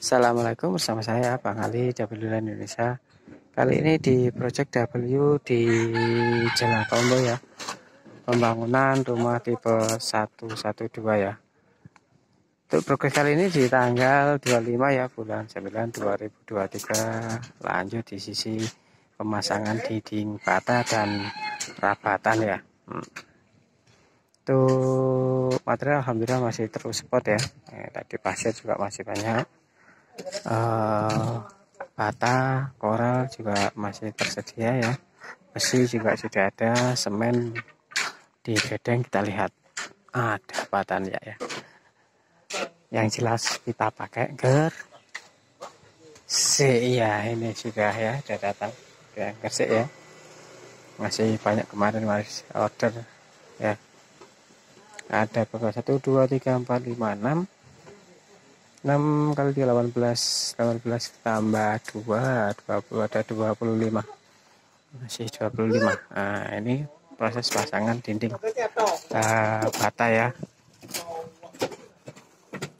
Assalamualaikum bersama saya Bang Ali W Indonesia. Kali ini di Project W di Jalan Tombo ya. Pembangunan rumah tipe 112 ya. Untuk progres kali ini di tanggal 25 ya bulan 9 2023 Lanjut di sisi pemasangan dinding bata dan rabatan ya. Hmm. Material Alhamdulillah masih terus spot ya. Eh, Tadi pasir juga masih banyak uh, bata koral juga masih tersedia ya. Besi juga sudah ada semen di bedeng kita lihat. Ada batan ya ya. Yang jelas kita pakai ger. C ya ini sudah ya sudah datang. Yang gersik ya. Masih banyak kemarin masih order ya. Ada berapa satu dua tiga empat lima enam 6 kali 18 18 tambah 2 20 ada 25 masih 25 nah ini proses pasangan dinding. Uh, bata ya.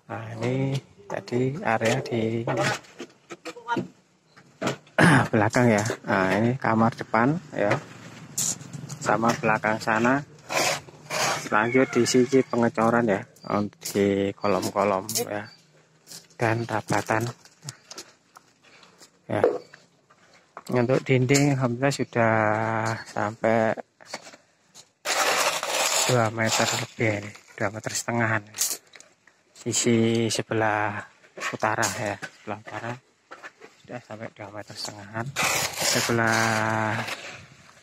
Nah ini tadi area di belakang ya. Nah ini kamar depan ya. Sama belakang sana. Lanjut di sisi pengecoran ya di kolom-kolom ya dan rabatan ya. Untuk dinding alhamdulillah sudah sampai 2 meter lebih ini. 2 meter setengah sisi sebelah utara ya sebelah utara. Sudah sampai 2 meter setengah sebelah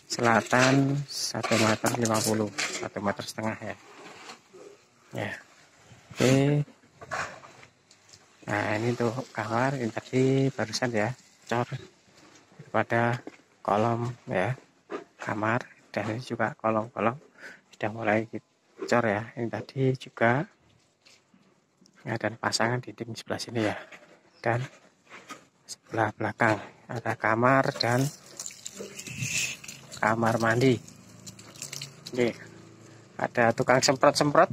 selatan 1 meter 50 1 meter setengah ya. Ya. Oke nah ini tuh kamar ini tadi barusan ya cor pada kolom ya kamar dan ini juga kolom-kolom sudah mulai cor ya. Ini tadi juga ya, dan pasangan dinding sebelah sini ya. Dan sebelah belakang ada kamar dan kamar mandi. Ini ada tukang semprot-semprot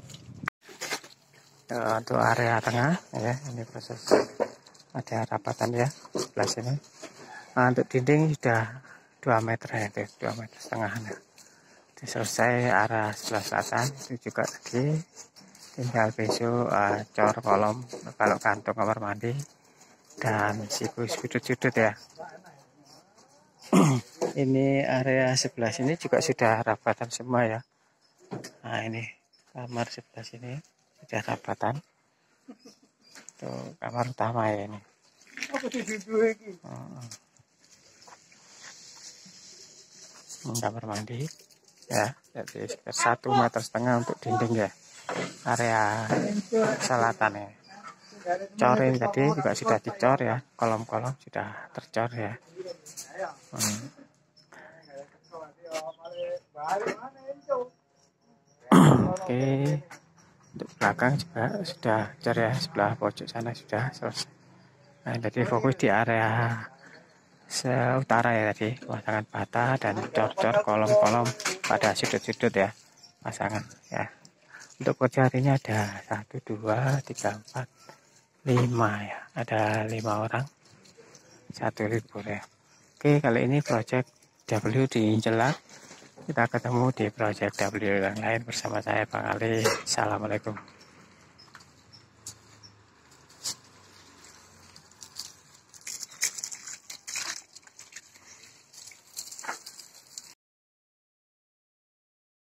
untuk area tengah ya ini proses ada rapatan ya sebelah sini nah, untuk dinding sudah 2 meter ya itu 2 meter setengah. Jadi selesai arah sebelah selatan itu juga tadi tinggal besok uh, cor kolom kalau kantong kamar mandi dan siku sudut-sudut ya. Ini area sebelah sini juga sudah rapatan semua ya. Nah ini kamar sebelah sini sudah rapatan tuh kamar utama ya ini. Hmm. kamar mandi. Ya jadi sekitar satu meter setengah untuk dinding ya. Area selatan ya. Corin tadi juga sudah dicor ya. Kolom-kolom sudah tercor ya. Hmm. oke okay untuk belakang juga sudah cari ya sebelah pojok sana sudah selesai. Nah jadi fokus di area seutara ya tadi pasangan bata dan cor-cor kolom-kolom pada sudut-sudut ya pasangan ya. Untuk kerja hari ini ada satu dua tiga empat lima ya ada lima orang satu libur ya. Oke kali ini project W di Jelak kita ketemu di Project W yang lain bersama saya Bang Ali. Assalamualaikum.